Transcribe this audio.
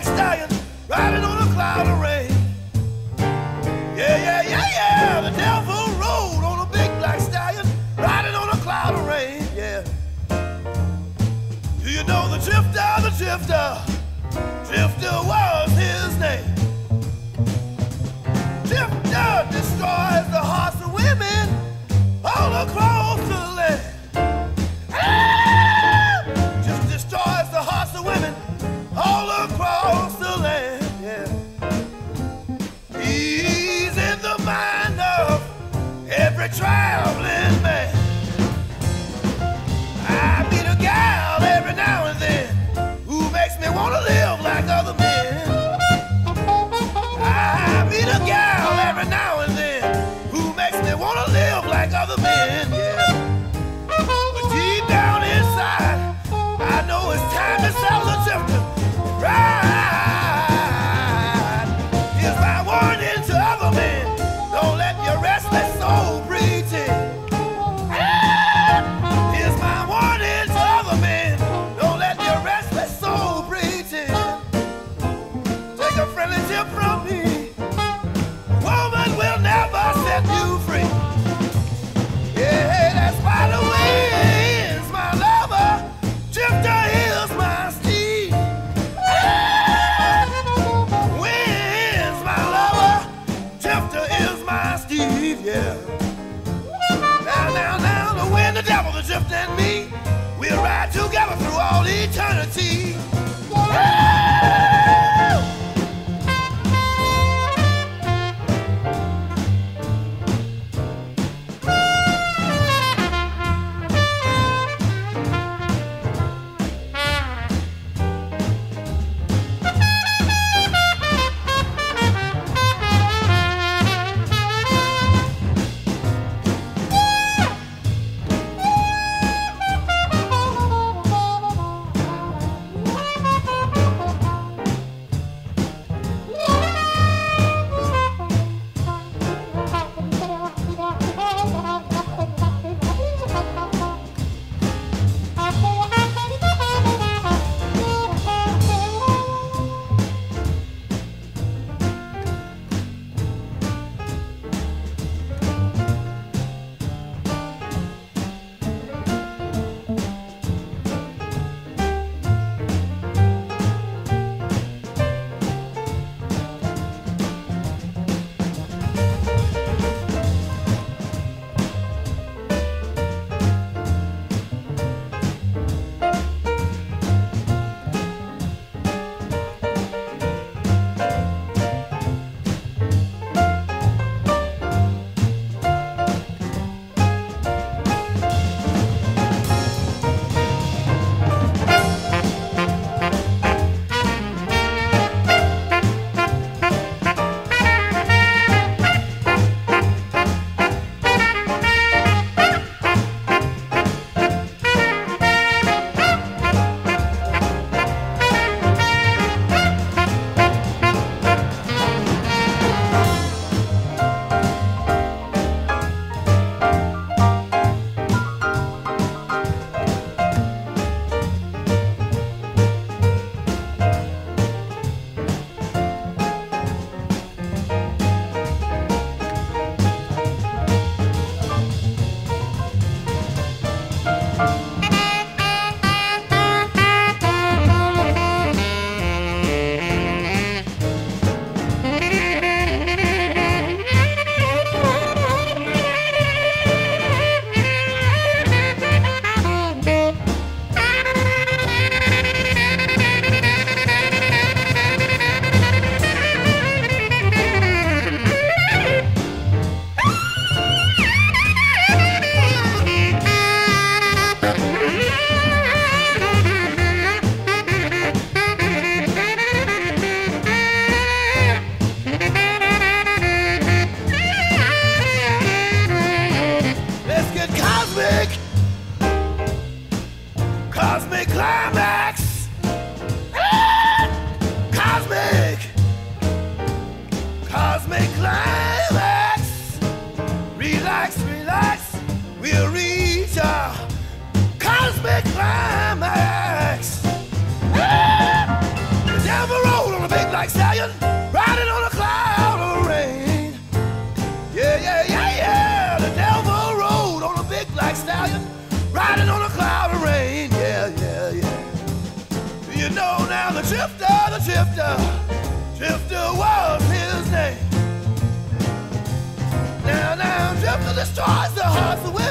black stallion riding on a cloud of rain. Yeah, yeah, yeah, yeah. The devil rode on a big black stallion riding on a cloud of rain. Yeah. Do you know the drifter? The drifter. Drifter was his name. every traveling. Riding on a cloud of rain. Yeah, yeah, yeah, yeah. The devil rode on a big black stallion riding on a cloud of rain. Yeah, yeah, yeah. You know now the drifter, the drifter, drifter was his name. Now, now, drifter destroys the hearts of women